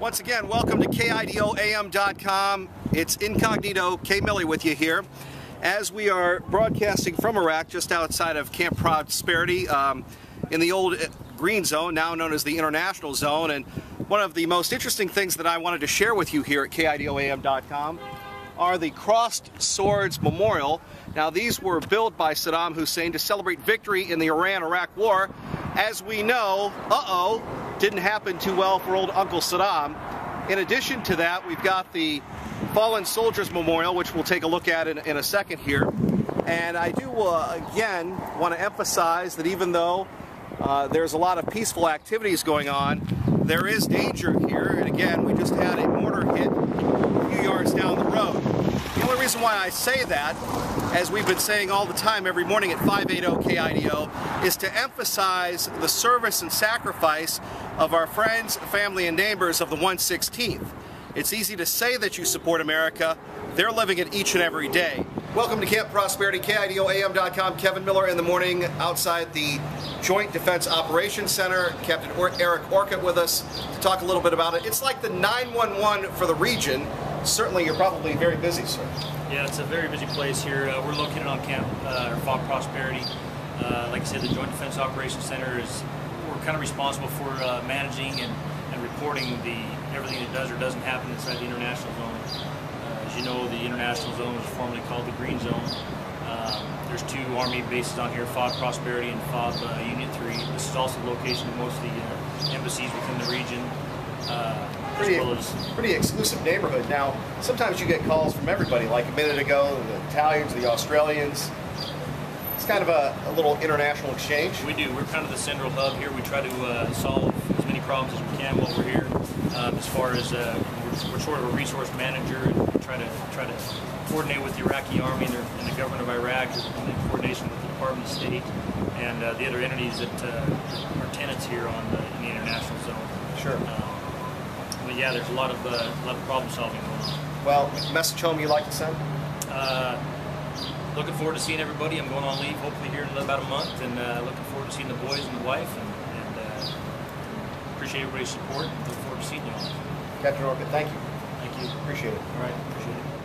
Once again, welcome to KIDOAM.com. It's Incognito, K. Milley with you here. As we are broadcasting from Iraq, just outside of Camp Prosperity, um, in the old uh, green zone, now known as the International Zone. And one of the most interesting things that I wanted to share with you here at KIDOAM.com are the Crossed Swords Memorial. Now, these were built by Saddam Hussein to celebrate victory in the Iran-Iraq War. As we know, uh-oh, didn't happen too well for old Uncle Saddam. In addition to that, we've got the Fallen Soldiers Memorial, which we'll take a look at in, in a second here. And I do, uh, again, want to emphasize that even though uh, there's a lot of peaceful activities going on, there is danger here. And again, we just had a mortar hit a few yards down the road. The only reason why I say that, as we've been saying all the time every morning at 580 KIDO, is to emphasize the service and sacrifice of our friends, family, and neighbors of the 116th. It's easy to say that you support America. They're living it each and every day. Welcome to Camp Prosperity, KIDOAM.com. Kevin Miller in the morning outside the Joint Defense Operations Center. Captain Eric Orcutt with us to talk a little bit about it. It's like the 911 for the region. Certainly, you're probably very busy, sir. Yeah, it's a very busy place here. Uh, we're located on Camp uh, FOB Prosperity. Uh, like I said, the Joint Defense Operations Center is we're kind of responsible for uh, managing and, and reporting the everything that does or doesn't happen inside the international zone. Uh, as you know, the international zone was formerly called the Green Zone. Um, there's two Army bases on here, FOB Prosperity and FOB uh, Union 3. This is also the location of most of the embassies within the region. Pretty, well as, pretty exclusive neighborhood. Now, sometimes you get calls from everybody, like a minute ago, the Italians, the Australians, it's kind of a, a, little international exchange. We do. We're kind of the central hub here. We try to uh, solve as many problems as we can while we're here. Um, as far as uh, we're, we're, sort of a resource manager and try to try to coordinate with the Iraqi army and, and the government of Iraq in coordination with the Department of State and uh, the other entities that uh, are tenants here on the, in the international zone. Sure. Um, yeah, there's a lot of uh, a lot of problem solving going on. Well, message home you like to send? Uh, looking forward to seeing everybody. I'm going on leave hopefully here in about a month, and uh, looking forward to seeing the boys and the wife, and, and uh, appreciate everybody's support. Look forward to seeing you all. Captain Orcutt, thank you. Thank you. Appreciate it. All right, appreciate it.